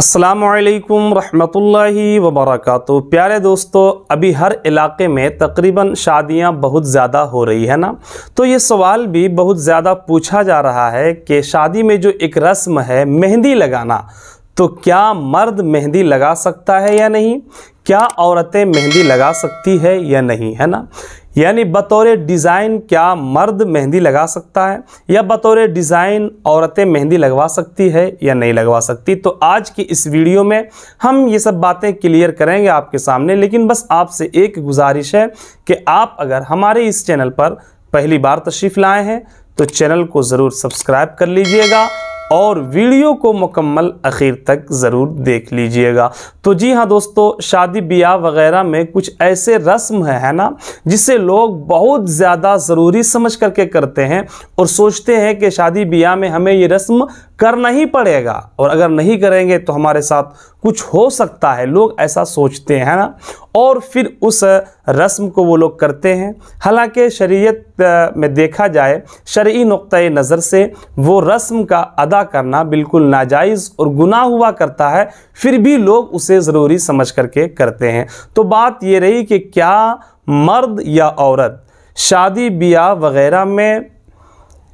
असलकम रहमतुल्लाहि वबरकatuh प्यारे दोस्तों, अभी हर इलाके में तकरीबन शादियाँ बहुत ज़्यादा हो रही है ना? तो ये सवाल भी बहुत ज़्यादा पूछा जा रहा है कि शादी में जो एक रस्म है, मेहंदी लगाना तो क्या मर्द मेहंदी लगा सकता है या नहीं? क्या औरतें मेहंदी लगा सकती है या नहीं, है ना? यानी बतौर डिज़ाइन क्या मर्द मेहंदी लगा सकता है, या बतौर डिज़ाइन औरतें मेहंदी लगवा सकती है या नहीं लगवा सकती। तो आज की इस वीडियो में हम ये सब बातें क्लियर करेंगे आपके सामने, लेकिन बस आपसे एक गुजारिश है कि आप अगर हमारे इस चैनल पर पहली बार तशरीफ़ लाए हैं तो चैनल को ज़रूर सब्सक्राइब कर लीजिएगा और वीडियो को मुकम्मल आखिर तक ज़रूर देख लीजिएगा। तो जी हाँ दोस्तों, शादी ब्याह वगैरह में कुछ ऐसे रस्म है है ना, जिसे लोग बहुत ज़्यादा ज़रूरी समझ करके करते हैं और सोचते हैं कि शादी ब्याह में हमें ये रस्म करना ही पड़ेगा। और अगर नहीं करेंगे तो हमारे साथ कुछ हो सकता है। लोग ऐसा सोचते हैं ना? और फिर उस रस्म को वो लोग करते हैं। हालाँकि शरीयत में देखा जाए शर्ई नुक़ नज़र से वो रस्म का अदा करना बिल्कुल नाजायज़ और गुनाह हुआ करता है। फिर भी लोग उसे ज़रूरी समझ करके करते हैं। तो बात ये रही कि क्या मर्द या औरत शादी, ब्याह वगैरह में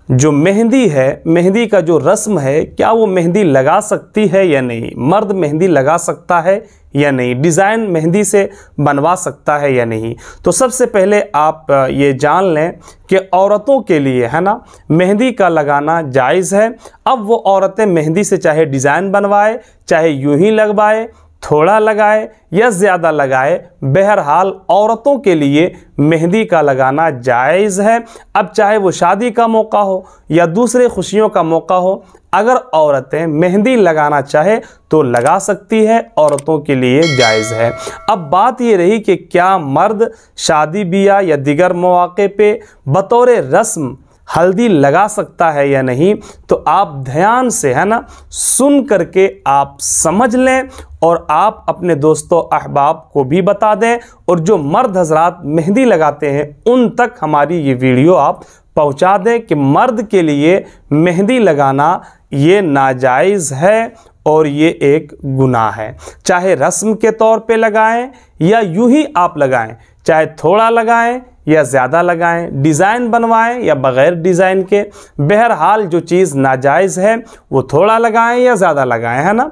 जो मेहंदी है, मेहंदी का जो रस्म है, क्या वो मेहंदी लगा सकती है या नहीं? मर्द मेहंदी लगा सकता है या नहीं? डिज़ाइन मेहंदी से बनवा सकता है या नहीं? तो सबसे पहले आप ये जान लें कि औरतों के लिए, है ना, मेहंदी का लगाना जायज़ है। अब वो औरतें मेहंदी से चाहे डिज़ाइन बनवाए, चाहे यूँ ही लगवाए थोड़ा लगाए या ज़्यादा लगाए, बहरहाल औरतों के लिए मेहंदी का लगाना जायज़ है। अब चाहे वो शादी का मौका हो या दूसरे खुशियों का मौका हो, अगर औरतें मेहंदी लगाना चाहे तो लगा सकती है, औरतों के लिए जायज़ है। अब बात ये रही कि क्या मर्द शादी ब्याह या दिगर मौके पे बतौर रस्म हल्दी लगा सकता है या नहीं तो आप ध्यान से, है ना, सुन करके आप समझ लें और आप अपने दोस्तों अहबाब को भी बता दें और जो मर्द हजरात मेहंदी लगाते हैं, उन तक हमारी ये वीडियो आप पहुँचा दें कि मर्द के लिए मेहंदी लगाना ये नाजायज़ है और ये एक गुनाह है। चाहे रस्म के तौर पे लगाएँ या यूँ ही आप लगाएँ, चाहे थोड़ा लगाएँ या ज़्यादा लगाएँ, डिज़ाइन बनवाएँ या बग़ैर डिज़ाइन के, बहरहाल जो चीज़ नाजायज़ है, वो थोड़ा लगाएँ या ज़्यादा लगाएँ, है ना?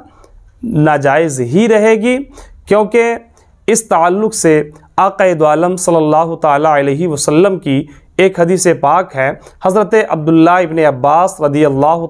नाजायज़ ही रहेगी, क्योंकि इस ताल्लुक़ से आक़ाम सल्लल्लाहु अलैहि वसल्लम की एक हदीस पाक है। हज़रत अब्दुल्ला इबन अब्बास रदी अल्लाह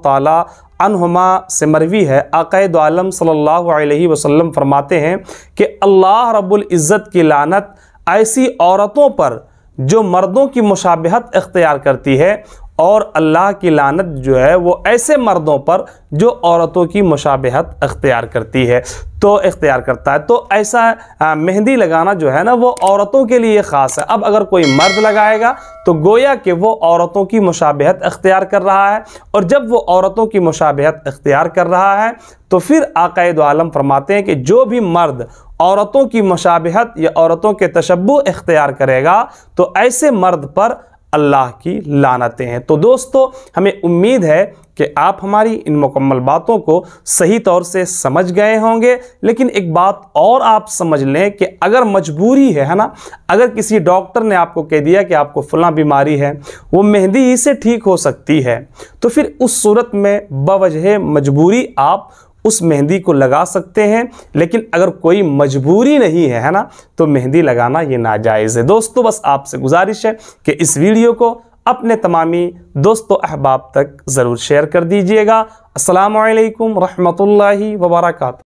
तहुमा से मरवी है। आक़ाद आलम सल्लल्लाहु अलैहि वसल्लम फरमाते हैं कि अल्लाह रब्बुल इज़्ज़त की लानत ऐसी औरतों पर जो मर्दों की मुशाबहत इख्तियार करती है और अल्लाह की लानत जो है वो ऐसे मर्दों पर जो औरतों की मुशाबहत अख्तियार करती है तो इख्तियार करता है। तो ऐसा मेहंदी लगाना जो है ना, वो औरतों के लिए ख़ास है। अब अगर कोई मर्द लगाएगा तो गोया कि वो औरतों की मुशाबहत अख्तियार कर रहा है, और जब वो औरतों की मुशाबहत अख्तियार कर रहा है तो फिर आकायद आलम फरमाते हैं कि जो भी मर्द औरतों की मुशाबहत या औरतों के तशब्बु इख्तियार करेगा तो ऐसे मर्द पर अल्लाह की लानतें हैं। तो दोस्तों, हमें उम्मीद है कि आप हमारी इन मुकम्मल बातों को सही तौर से समझ गए होंगे। लेकिन एक बात और आप समझ लें कि अगर मजबूरी है है ना? अगर किसी डॉक्टर ने आपको कह दिया कि आपको फला बीमारी है, वो मेहंदी ही से ठीक हो सकती है। तो फिर उस सूरत में बवजह मजबूरी आप उस मेहंदी को लगा सकते हैं, लेकिन अगर कोई मजबूरी नहीं है है ना तो मेहंदी लगाना ये नाजायज़ है। दोस्तों, बस आपसे गुजारिश है कि इस वीडियो को अपने तमामी दोस्तों, अहबाब तक ज़रूर शेयर कर दीजिएगा। असलकम वरहमल वर्का